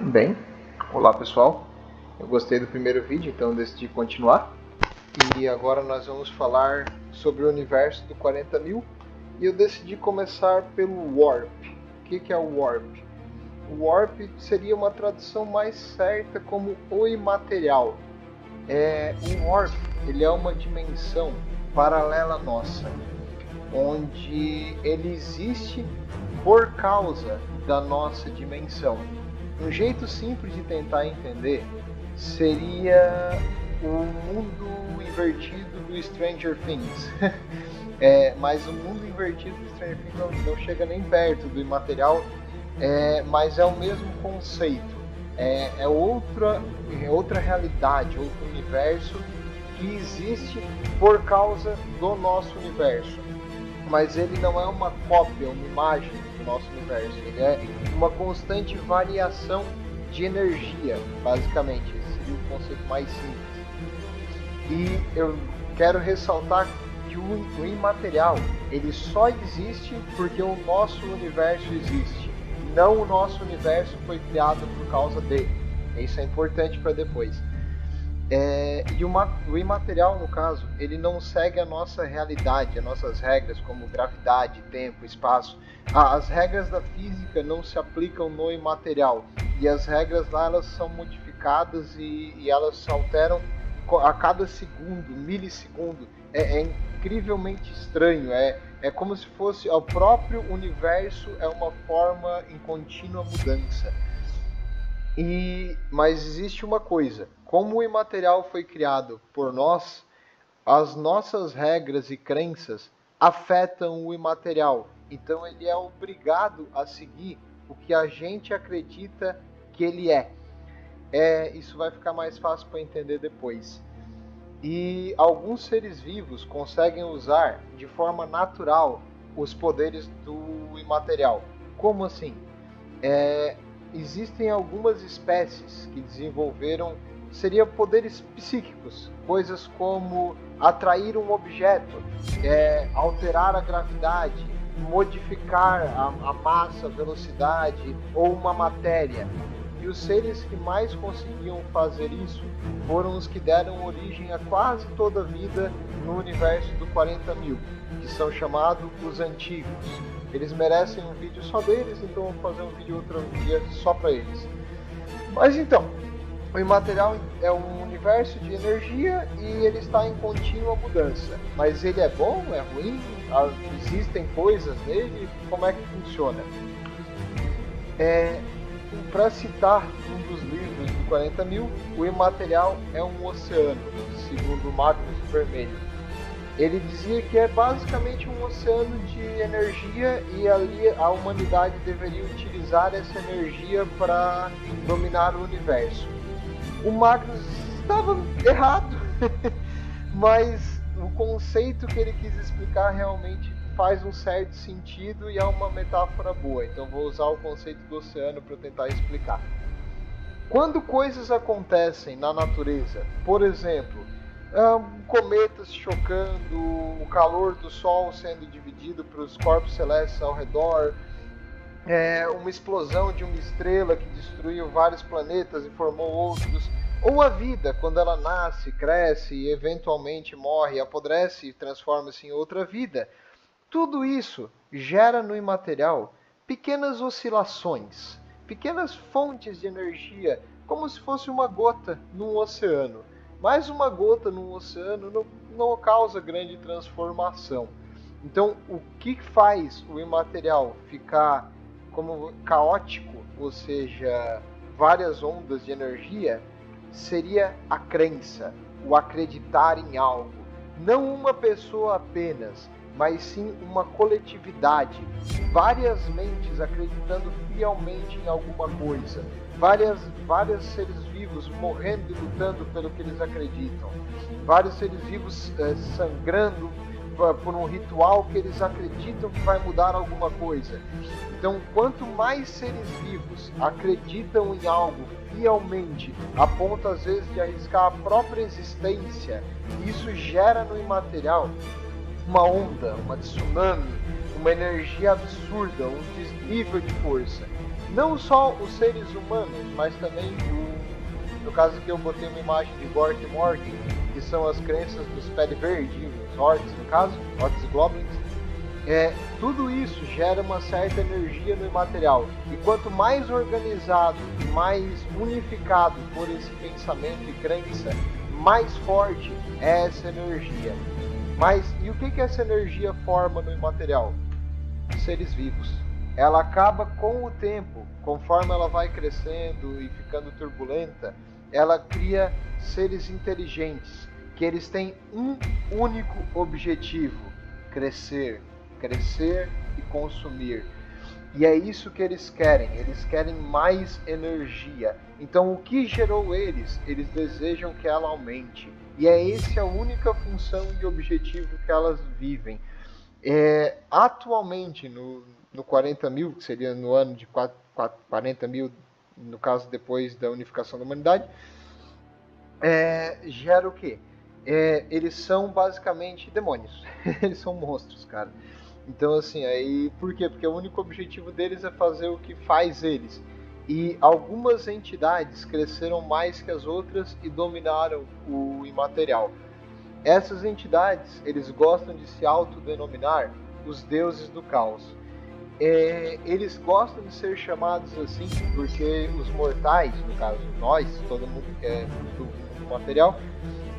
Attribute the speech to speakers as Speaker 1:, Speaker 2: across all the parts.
Speaker 1: Bem, olá pessoal, eu gostei do primeiro vídeo, então decidi continuar. E agora nós vamos falar sobre o universo do 40 mil e eu decidi começar pelo Warp. O que, que é o Warp? O Warp seria uma tradução mais certa como o imaterial. É, o Warp ele é uma dimensão paralela nossa, onde ele existe por causa da nossa dimensão. Um jeito simples de tentar entender seria o mundo invertido do Stranger Things. é, mas o mundo invertido do Stranger Things não, não chega nem perto do imaterial, é, mas é o mesmo conceito. É, é, outra, é outra realidade, outro universo que existe por causa do nosso universo. Mas ele não é uma cópia, uma imagem nosso universo. Ele é uma constante variação de energia, basicamente. Esse seria o conceito mais simples. E eu quero ressaltar que o, o imaterial ele só existe porque o nosso universo existe. Não o nosso universo foi criado por causa dele. Isso é importante para depois. É, e o imaterial, no caso, ele não segue a nossa realidade, as nossas regras, como gravidade, tempo, espaço. Ah, as regras da física não se aplicam no imaterial. E as regras lá elas são modificadas e, e elas se alteram a cada segundo, milissegundo. É, é incrivelmente estranho. É, é como se fosse o próprio universo é uma forma em contínua mudança. E mas existe uma coisa como o imaterial foi criado por nós, as nossas regras e crenças afetam o imaterial. Então ele é obrigado a seguir o que a gente acredita que ele é. é isso vai ficar mais fácil para entender depois. E alguns seres vivos conseguem usar de forma natural os poderes do imaterial. Como assim? É, existem algumas espécies que desenvolveram seria poderes psíquicos, coisas como atrair um objeto, é, alterar a gravidade, modificar a, a massa, a velocidade ou uma matéria. E os seres que mais conseguiam fazer isso foram os que deram origem a quase toda a vida no universo do 40 mil, que são chamados os antigos. Eles merecem um vídeo só deles, então vou fazer um vídeo outro dia só para eles. Mas então, o imaterial é um universo de energia e ele está em contínua mudança. Mas ele é bom? É ruim? Ah, existem coisas nele? Como é que funciona? É, Para citar um dos livros do 40 mil, o imaterial é um oceano, segundo Magnus Vermelho. Ele dizia que é basicamente um oceano de energia e ali a humanidade deveria utilizar essa energia para dominar o universo o Magnus estava errado, mas o conceito que ele quis explicar realmente faz um certo sentido e é uma metáfora boa. Então vou usar o conceito do oceano para tentar explicar. Quando coisas acontecem na natureza, por exemplo, um, cometas chocando, o calor do Sol sendo dividido para os corpos celestes ao redor, é, uma explosão de uma estrela que destruiu vários planetas e formou outros, ou a vida, quando ela nasce, cresce e eventualmente morre, apodrece e transforma-se em outra vida. Tudo isso gera no imaterial pequenas oscilações, pequenas fontes de energia, como se fosse uma gota num oceano. Mas uma gota num oceano não, não causa grande transformação. Então, o que faz o imaterial ficar como caótico, ou seja, várias ondas de energia, seria a crença, o acreditar em algo. Não uma pessoa apenas, mas sim uma coletividade, várias mentes acreditando fielmente em alguma coisa, várias, vários seres vivos morrendo e lutando pelo que eles acreditam, vários seres vivos eh, sangrando por um ritual que eles acreditam que vai mudar alguma coisa. Então, quanto mais seres vivos acreditam em algo fielmente, a ponto às vezes de arriscar a própria existência, isso gera no imaterial uma onda, uma tsunami, uma energia absurda, um desnível de força. não só os seres humanos, mas também o, no caso aqui eu botei uma imagem de Gork e Morgan, que são as crenças dos Pele Verde, os Orcs no caso, Orcs e Goblins. É, tudo isso gera uma certa energia no imaterial. E quanto mais organizado e mais unificado for esse pensamento e crença, mais forte é essa energia. Mas e o que, que essa energia forma no imaterial? Seres vivos. Ela acaba com o tempo, conforme ela vai crescendo e ficando turbulenta, ela cria seres inteligentes, que eles têm um único objetivo: crescer, crescer e consumir. E é isso que eles querem, eles querem mais energia. Então, o que gerou eles? Eles desejam que ela aumente. E é essa a única função e objetivo que elas vivem. É, atualmente, no, no 40 mil, que seria no ano de 4, 4, 40 mil, no caso depois da unificação da humanidade, é, gera o quê? É, eles são basicamente demônios. eles são monstros, cara. Então, assim, aí por quê? Porque o único objetivo deles é fazer o que faz eles. E algumas entidades cresceram mais que as outras e dominaram o imaterial. Essas entidades, eles gostam de se autodenominar os deuses do caos. É, eles gostam de ser chamados assim porque os mortais, no caso nós, todo mundo que é do mundo material,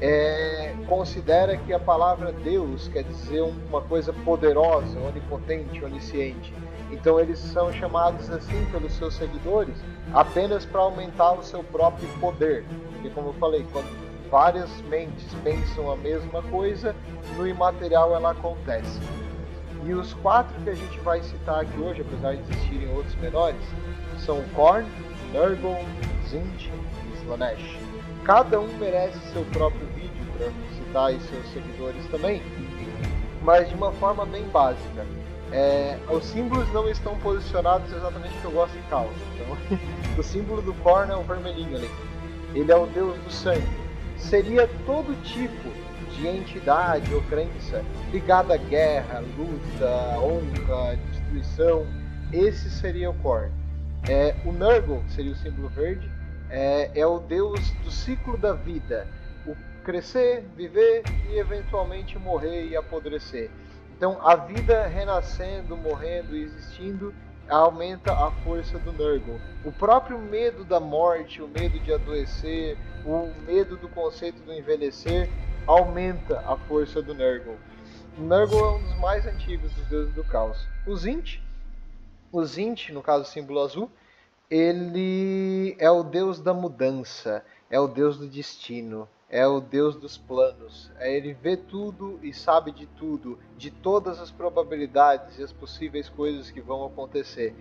Speaker 1: é, considera que a palavra Deus quer dizer uma coisa poderosa, onipotente, onisciente. Então eles são chamados assim pelos seus seguidores apenas para aumentar o seu próprio poder. Porque como eu falei, quando várias mentes pensam a mesma coisa, no imaterial ela acontece. E os quatro que a gente vai citar aqui hoje, apesar de existirem outros menores, são Korn, Nurgle, Zint e Slanesh. Cada um merece seu próprio vídeo para citar e seus seguidores também, mas de uma forma bem básica. É, os símbolos não estão posicionados exatamente porque eu gosto de caos. Então, o símbolo do Korn é o vermelhinho ali. Ele é o deus do sangue. Seria todo tipo de entidade ou crença ligada à guerra, luta, honra, destruição. Esse seria o Korn. É, o Nurgle, que seria o símbolo verde, é, é o Deus do ciclo da vida, o crescer, viver e eventualmente morrer e apodrecer. Então a vida renascendo, morrendo e existindo aumenta a força do Nurgle. O próprio medo da morte, o medo de adoecer, o medo do conceito do envelhecer aumenta a força do Nurgle. Nurgle é um dos mais antigos dos deuses do caos. O Zint, o Zint, no caso símbolo azul, ele é o deus da mudança, é o deus do destino, é o deus dos planos. É ele vê tudo e sabe de tudo, de todas as probabilidades e as possíveis coisas que vão acontecer.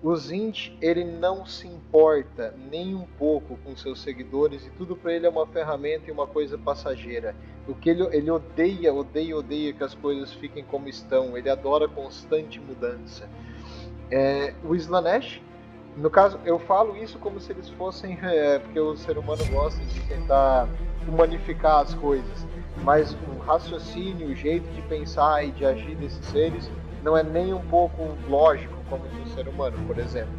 Speaker 1: O Zint, ele não se importa nem um pouco com seus seguidores e tudo para ele é uma ferramenta e uma coisa passageira. O que ele, ele odeia, odeia, odeia que as coisas fiquem como estão. Ele adora constante mudança. É, o Slanesh, no caso, eu falo isso como se eles fossem. É, porque o ser humano gosta de tentar humanificar as coisas. Mas o raciocínio, o jeito de pensar e de agir desses seres não é nem um pouco lógico como um ser humano, por exemplo.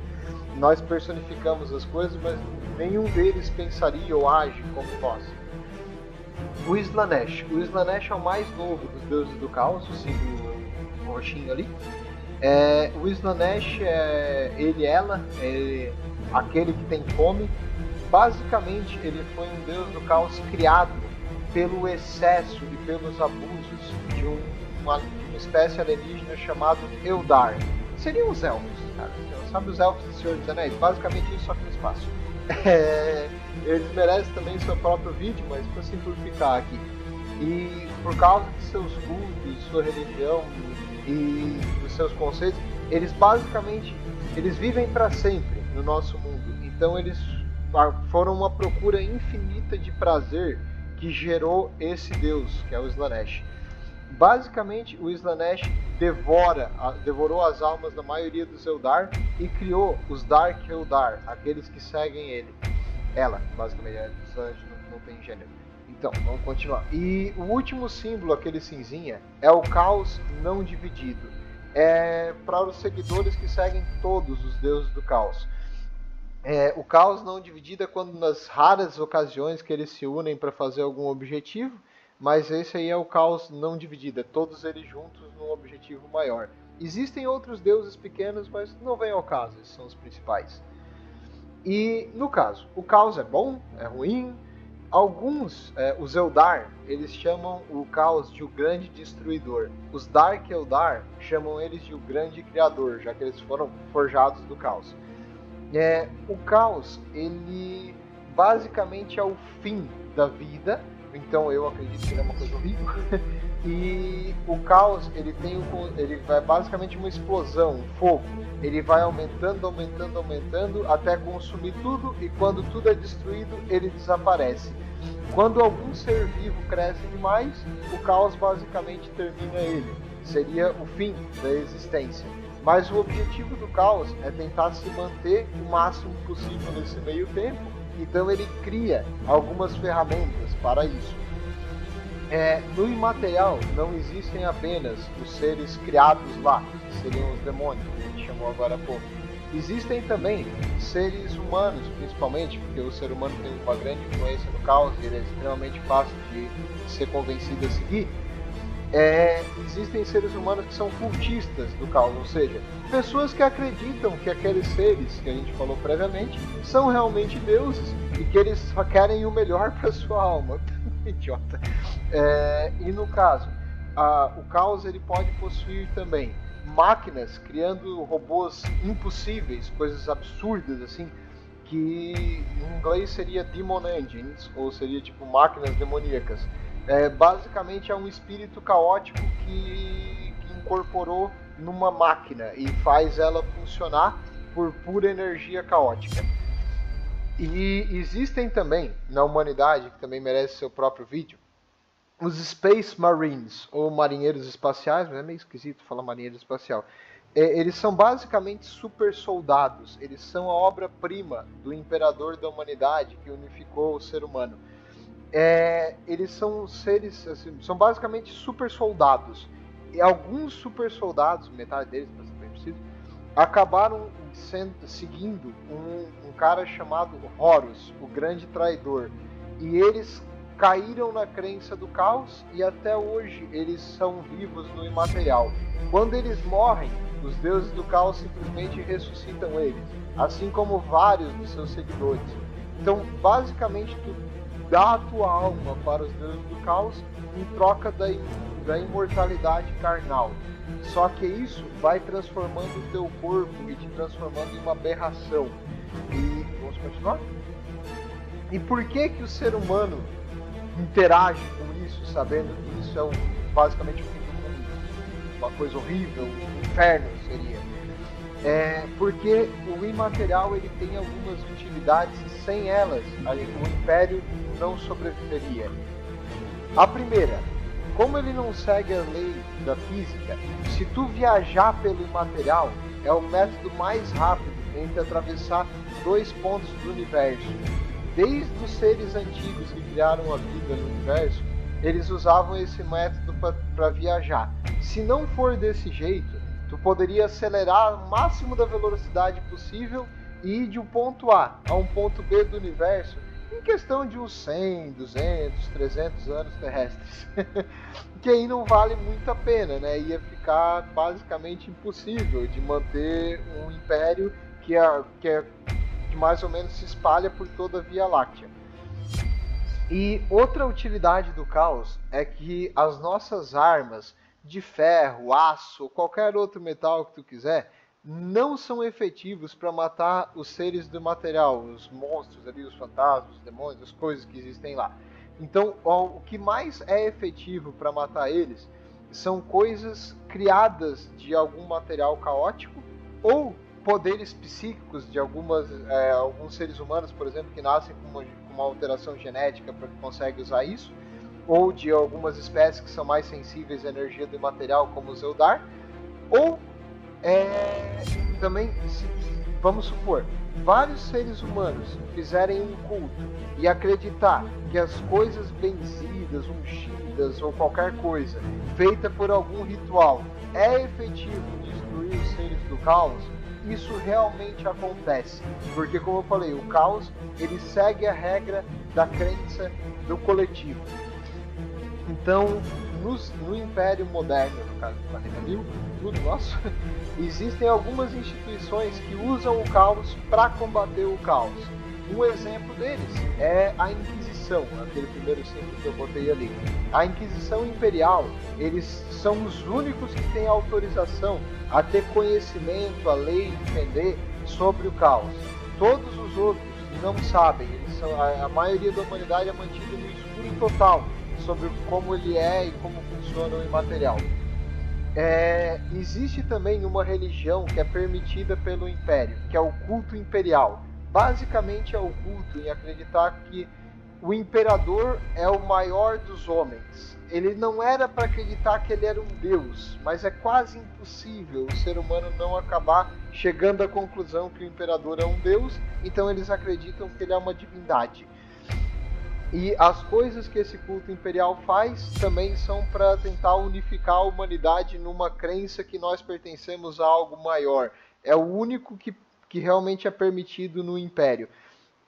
Speaker 1: Nós personificamos as coisas, mas nenhum deles pensaria ou age como nós. O Slanesh. O Slanesh é o mais novo dos deuses do caos, o símbolo roxinho ali. É, o Slanesh é ele, ela, é aquele que tem fome. Basicamente, ele foi um deus do caos criado pelo excesso e pelos abusos de um, uma, uma espécie alienígena chamado Eldar. Seriam os elfos, cara. Sabe os elfos do Senhor dos Anéis? Basicamente isso, que no espaço. É, eles merecem também seu próprio vídeo, mas para simplificar aqui. E por causa de seus cultos, sua religião e dos seus conceitos, eles basicamente eles vivem para sempre no nosso mundo. Então eles foram uma procura infinita de prazer que gerou esse deus, que é o Slanesh. Basicamente, o Slanesh devora, devorou as almas da maioria dos Eldar e criou os Dark Eldar, aqueles que seguem ele. Ela, basicamente, é, não, não tem gênero. Então, vamos continuar. E o último símbolo, aquele cinzinha, é o caos não dividido. é para os seguidores que seguem todos os deuses do caos. É, o caos não dividido é quando nas raras ocasiões que eles se unem para fazer algum objetivo, mas esse aí é o caos não dividido, é todos eles juntos num objetivo maior. Existem outros deuses pequenos, mas não vem ao caso, esses são os principais. E no caso, o caos é bom, é ruim. Alguns, é, os Eldar, eles chamam o caos de o grande destruidor. Os Dark Eldar chamam eles de o grande criador, já que eles foram forjados do caos. É, o caos, ele basicamente é o fim da vida, então eu acredito que ele é uma coisa horrível. e o caos, ele tem ele vai basicamente uma explosão, um fogo. Ele vai aumentando, aumentando, aumentando até consumir tudo e quando tudo é destruído, ele desaparece. Quando algum ser vivo cresce demais, o caos basicamente termina ele. Seria o fim da existência. Mas o objetivo do caos é tentar se manter o máximo possível nesse meio tempo. Então ele cria algumas ferramentas para isso. É, no imaterial não existem apenas os seres criados lá, que seriam os demônios, que a gente chamou agora há pouco. Existem também seres humanos, principalmente, porque o ser humano tem uma grande influência no caos e ele é extremamente fácil de ser convencido a seguir é, existem seres humanos que são cultistas do caos, ou seja, pessoas que acreditam que aqueles seres que a gente falou previamente são realmente deuses e que eles só querem o melhor para sua alma. Idiota. É, e no caso, a, o caos ele pode possuir também máquinas criando robôs impossíveis, coisas absurdas assim, que em inglês seria demon engines, ou seria tipo máquinas demoníacas é, basicamente é um espírito caótico que, que incorporou numa máquina e faz ela funcionar por pura energia caótica. E existem também na humanidade, que também merece seu próprio vídeo, os Space Marines, ou marinheiros espaciais, mas é meio esquisito falar marinheiro espacial. É, eles são basicamente super soldados, eles são a obra-prima do imperador da humanidade que unificou o ser humano é, eles são seres, assim, são basicamente super soldados. E alguns super soldados, metade deles, para ser bem preciso, acabaram sendo, seguindo um, um, cara chamado Horus, o grande traidor. E eles caíram na crença do caos e até hoje eles são vivos no imaterial. Quando eles morrem, os deuses do caos simplesmente ressuscitam eles, assim como vários dos seus seguidores. Então, basicamente, tudo dá a tua alma para os deuses do caos em troca da, da imortalidade carnal. Só que isso vai transformando o teu corpo e te transformando em uma aberração. E vamos continuar? E por que que o ser humano interage com isso, sabendo que isso é basicamente o fim do mundo? Uma coisa horrível, um inferno seria. É porque o imaterial ele tem algumas utilidades e sem elas o império não sobreviveria. A primeira, como ele não segue a lei da física, se tu viajar pelo imaterial, é o método mais rápido entre atravessar dois pontos do universo. Desde os seres antigos que criaram a vida no universo, eles usavam esse método para viajar. Se não for desse jeito, tu poderia acelerar o máximo da velocidade possível e ir de um ponto A a um ponto B do universo em questão de uns 100, 200, 300 anos terrestres. que aí não vale muito a pena, né? Ia ficar basicamente impossível de manter um império que, é, que, é, que mais ou menos se espalha por toda a Via Láctea. E outra utilidade do caos é que as nossas armas de ferro, aço, qualquer outro metal que tu quiser, não são efetivos para matar os seres do material, os monstros ali, os fantasmas, os demônios, as coisas que existem lá. Então, o que mais é efetivo para matar eles são coisas criadas de algum material caótico ou poderes psíquicos de algumas, é, alguns seres humanos, por exemplo, que nascem com uma, com uma alteração genética para que consegue usar isso, ou de algumas espécies que são mais sensíveis à energia do material, como os Eldar, ou também vamos supor, vários seres humanos fizerem um culto e acreditar que as coisas benzidas, ungidas ou qualquer coisa feita por algum ritual é efetivo destruir os seres do caos, isso realmente acontece. Porque como eu falei, o caos ele segue a regra da crença do coletivo. Então, nos, no Império Moderno, no caso do 40 mil, tudo nosso, existem algumas instituições que usam o caos para combater o caos. Um exemplo deles é a Inquisição, aquele primeiro símbolo que eu botei ali. A Inquisição Imperial, eles são os únicos que têm autorização a ter conhecimento, a lei, entender sobre o caos. Todos os outros não sabem, são, a, a maioria da humanidade é mantida no escuro total sobre como ele é e como funciona o imaterial. É, existe também uma religião que é permitida pelo Império, que é o culto imperial. Basicamente é o culto em acreditar que o imperador é o maior dos homens. Ele não era para acreditar que ele era um deus, mas é quase impossível o ser humano não acabar chegando à conclusão que o imperador é um deus, então eles acreditam que ele é uma divindade. E as coisas que esse culto imperial faz também são para tentar unificar a humanidade numa crença que nós pertencemos a algo maior. É o único que, que realmente é permitido no império.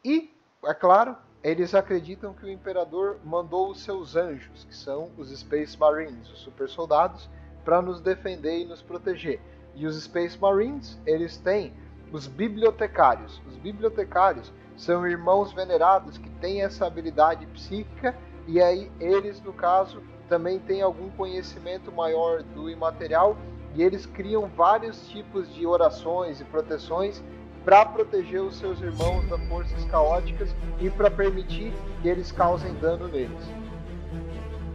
Speaker 1: E, é claro, eles acreditam que o imperador mandou os seus anjos, que são os Space Marines, os super soldados, para nos defender e nos proteger. E os Space Marines, eles têm os bibliotecários. Os bibliotecários são irmãos venerados que têm essa habilidade psíquica e aí eles, no caso, também têm algum conhecimento maior do imaterial e eles criam vários tipos de orações e proteções para proteger os seus irmãos das forças caóticas e para permitir que eles causem dano neles.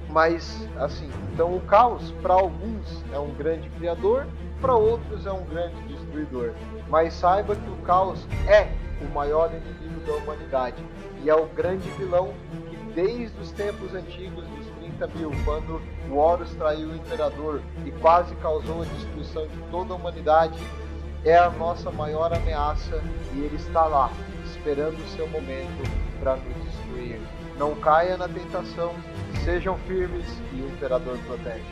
Speaker 1: Mas, assim, então o caos, para alguns, é um grande criador, para outros, é um grande destruidor. Mas saiba que o caos é o maior inimigo da humanidade. E é o grande vilão que desde os tempos antigos, dos 30 mil, quando o Horus traiu o Imperador e quase causou a destruição de toda a humanidade, é a nossa maior ameaça e ele está lá, esperando o seu momento para nos destruir. Não caia na tentação, sejam firmes e o Imperador protege.